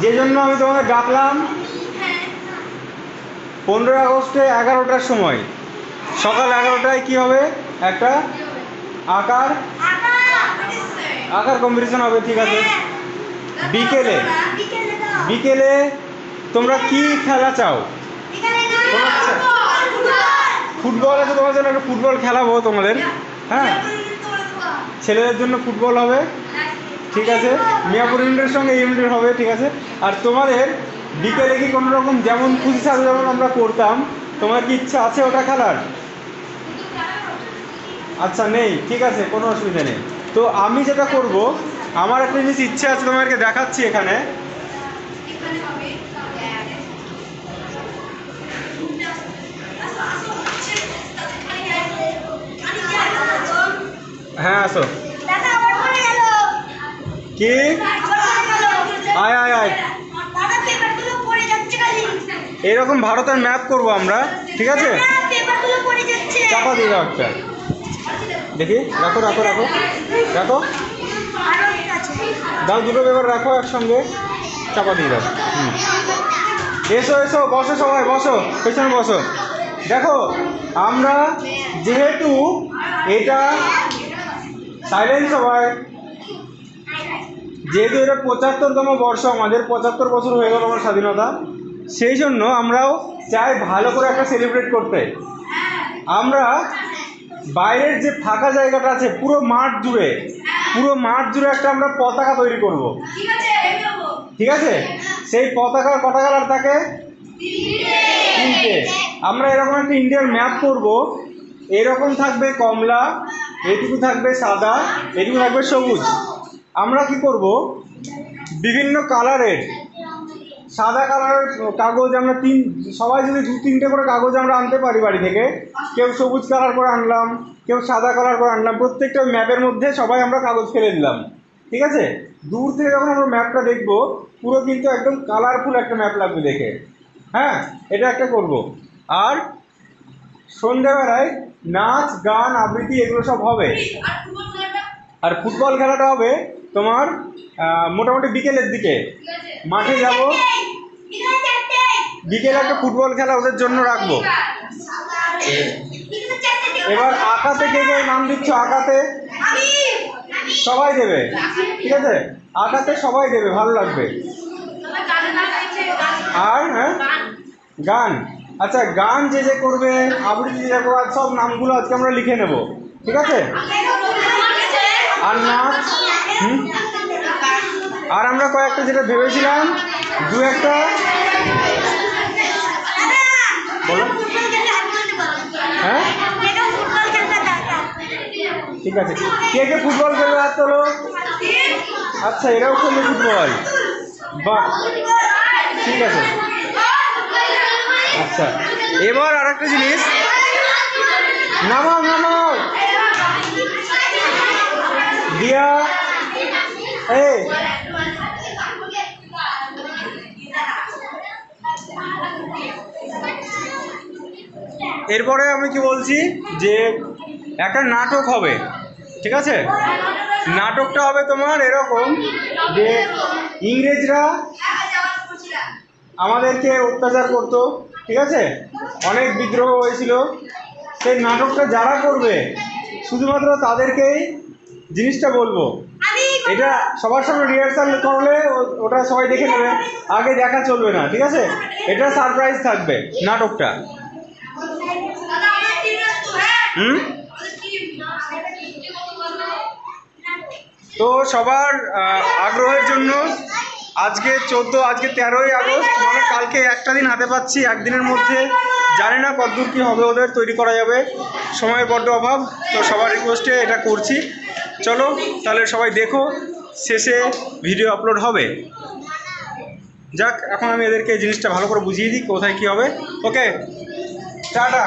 যে জন্য আমি তোমাকে ডাকলাম পনেরোই আগস্টে এগারোটার সময়। সকাল এগারোটায় কি হবে? একটা আঁকার? আঁকার কম্পিটিশন হবে, ঠিক আছে। বিকেলে। বিকেলে তোমরা কি খেলা চাও? ফুটবল আছে তোমার জন্য, একটা ফুটবল খেলাবো তোমাদের। হ্যাঁ? ছেলেদের জন্য ফুটবল হবে। ঠিক আছে? মিয়াপুর ইউনিটের সঙ্গে ইউনিটের হবে, ঠিক আছে? আর তোমাদের বিকেলে কি কোনো রকম যেমন খুশি সাথে যেমন আমরা করতাম, তোমার কি ইচ্ছা আছে ওটা খেলার? আচ্ছা নেই, ঠিক আছে, কোনো অসুবিধা নেই। তো আমি যেটা করব, আমার একটা জিনিস ইচ্ছে আছে তোমাকে দেখাচ্ছি এখানে। হ্যাঁ আসো। কি? আয় আয় আয়। এরকম ভারতের ম্যাপ করব আমরা, ঠিক আছে? চাপা দিয়ে দাও একটা। দেখি, রাখো রাখো রাখো। রাখো। দাও দুটো পেপার রাখো একসঙ্গে। চাপা দিয়ে দাও। এসো এসো, বসো সবাই, বসো, পেছনে বসো। দেখো, আমরা যেহেতু এটা সাইলেন্স সবাই যেহেতু এটা পঁচাত্তরতম বর্ষ, আমাদের পঁচাত্তর বছর হয়ে গেল আমার স্বাধীনতা, সেই জন্য আমরাও চাই ভালো করে একটা সেলিব্রেট করতে। আমরা বাইরের যে ফাঁকা জায়গাটা আছে, পুরো মাঠ জুড়ে, পুরো মাঠ জুড়ে একটা আমরা পতাকা তৈরি করব। ঠিক আছে? সেই পতাকার কটা কালার থাকে? তিনটে। আমরা এরকম একটা ইন্ডিয়ার ম্যাপ করব। এরকম থাকবে কমলা, এটুকু থাকবে সাদা, এটুকু থাকবে সবুজ। আমরা কি করব? বিভিন্ন কালারের, সাদা কালারের কাগজ আমরা তিন, সবাই যদি দু তিনটে করে কাগজ আমরা আনতে পারি বাড়ি থেকে, কেউ সবুজ কালার করে আনলাম, কেউ সাদা কালার করে আনলাম, প্রত্যেকটা ম্যাপের মধ্যে সবাই আমরা কাগজ ফেলে দিলাম, ঠিক আছে? দূর থেকে যখন আমরা ম্যাপটা দেখব, পুরো কিন্তু একদম কালারফুল একটা ম্যাপ লাগবে দেখে হ্যাঁ? এটা একটা করব। আর সন্ধ্যাবেলায় নাচ, গান, আবৃত্তি, এগুলো সব হবে। আর ফুটবল খেলাটা হবে তোমার মোটামুটি বিকেলের দিকে। মাঠে যাব। বিকেলে একটা ফুটবল খেলা ওদের জন্য রাখব। এবার আঁকাতে কে কে নাম দিচ্ছ? আঁকাতে? সবাই দেবে। ঠিক আছে? আঁকাতে সবাই দেবে, ভালো লাগবে। আর হ্যাঁ? গান। আচ্ছা গান যে যে করবে, আবৃত্তি যে করবে সব নামগুলো আজকে আমরা লিখে নেব। ঠিক আছে? আর নাচ? আর আমরা কয়েকটা যেটা ভেবেছিলাম, দু একটা। হ্যাঁ? ঠিক আছে। কে কে ফুটবল খেলবে আর তোলো আচ্ছা এরাও খেলবে ফুটবল। বাহ। ঠিক আছে। আচ্ছা এবার আর একটা জিনিস। নামাও এরপরে আমি কি বলছি যে একটা নাটক হবে, ঠিক আছে? নাটকটা হবে তোমার এরকম যে ইংরেজরা আমাদেরকে অত্যাচার করতো, ঠিক আছে? অনেক বিদ্রোহ হয়েছিল। সেই নাটকটা যারা করবে, শুধুমাত্র তাদেরকেই জিনিসটা বলব। এটা সবার সঙ্গে রিহার্সাল করলে ওটা সবাই দেখে নেবে। আগে দেখা চলবে না, ঠিক আছে? এটা সারপ্রাইজ থাকবে, নাটকটা। হুম? তো সবার আগ্রহের জন্য আজকে চোদ্দ, আজকে তেরোই আগস্ট মানে কালকে একটা দিন হাতে পাচ্ছি, একদিনের মধ্যে। জানি না কতদূর কী হবে, ওদের তৈরি করা যাবে। সময়ের বড্ড অভাব, তো সবার রিকোয়েস্টে এটা করছি। চলো, তাহলে সবাই দেখো, শেষে ভিডিও আপলোড হবে। যাক, এখন আমি এদেরকে জিনিসটা ভালো করে বুঝিয়ে দিই, কোথায় কী হবে। Okay tata.